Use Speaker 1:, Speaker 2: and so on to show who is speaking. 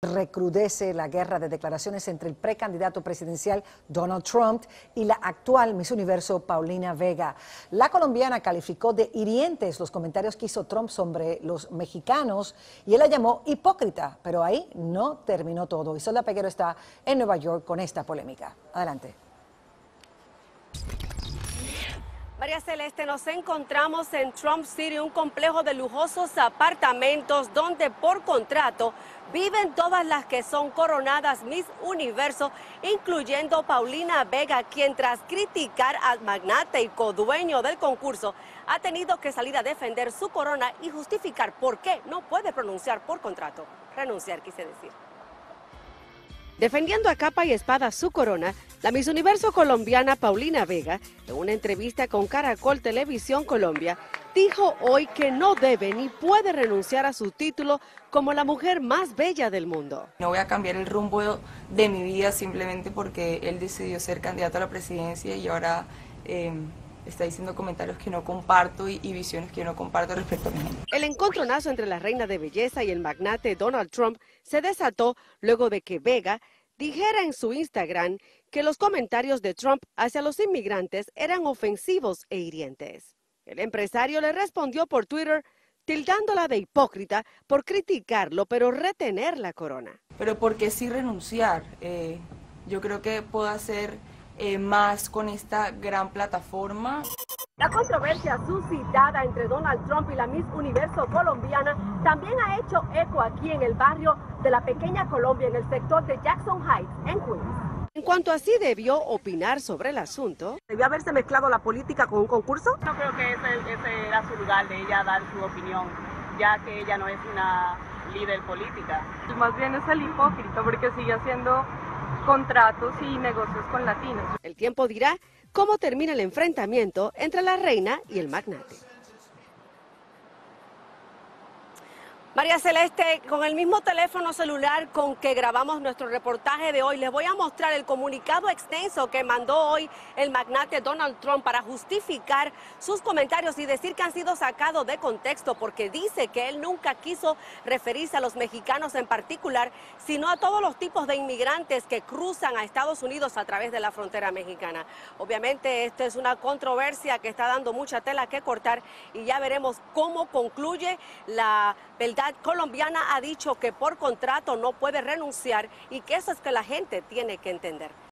Speaker 1: Recrudece la guerra de declaraciones entre el precandidato presidencial Donald Trump y la actual Miss Universo Paulina Vega. La colombiana calificó de hirientes los comentarios que hizo Trump sobre los mexicanos y él la llamó hipócrita, pero ahí no terminó todo. Isolda Peguero está en Nueva York con esta polémica. Adelante.
Speaker 2: María Celeste, nos encontramos en Trump City, un complejo de lujosos apartamentos donde por contrato viven todas las que son coronadas Miss Universo, incluyendo Paulina Vega, quien tras criticar al magnate y codueño del concurso, ha tenido que salir a defender su corona y justificar por qué no puede pronunciar por contrato. Renunciar, quise decir. Defendiendo a capa y espada su corona, la Miss Universo colombiana Paulina Vega, en una entrevista con Caracol Televisión Colombia, dijo hoy que no debe ni puede renunciar a su título como la mujer más bella del mundo.
Speaker 3: No voy a cambiar el rumbo de mi vida simplemente porque él decidió ser candidato a la presidencia y ahora eh, está diciendo comentarios que no comparto y, visiones que no comparto respecto a gente.
Speaker 2: El encontronazo entre la reina de belleza y el magnate Donald Trump se desató luego de que Vega dijera en su Instagram que los comentarios de Trump hacia los inmigrantes eran ofensivos e hirientes. El empresario le respondió por Twitter tildándola de hipócrita por criticarlo, pero retener la corona.
Speaker 3: Pero ¿por qué sí renunciar? Eh, yo creo que puedo hacer eh, más con esta gran plataforma.
Speaker 2: La controversia suscitada entre Donald Trump y la Miss Universo colombiana también ha hecho eco aquí en el barrio de la pequeña Colombia, en el sector de Jackson Heights, en Queens. En cuanto a si debió opinar sobre el asunto.
Speaker 4: ¿Debió haberse mezclado la política con un concurso?
Speaker 5: No creo que ese, ese era su lugar de ella dar su opinión, ya que ella no es una líder política.
Speaker 6: Más bien es el hipócrita porque sigue haciendo contratos y negocios con latinos.
Speaker 2: El tiempo dirá cómo termina el enfrentamiento entre la reina y el magnate. María Celeste, con el mismo teléfono celular con que grabamos nuestro reportaje de hoy, les voy a mostrar el comunicado extenso que mandó hoy el magnate Donald Trump para justificar sus comentarios y decir que han sido sacados de contexto porque dice que él nunca quiso referirse a los mexicanos en particular, sino a todos los tipos de inmigrantes que cruzan a Estados Unidos a través de la frontera mexicana. Obviamente, esta es una controversia que está dando mucha tela que cortar y ya veremos cómo concluye la verdad colombiana ha dicho que por contrato no puede renunciar y que eso es que la gente tiene que entender.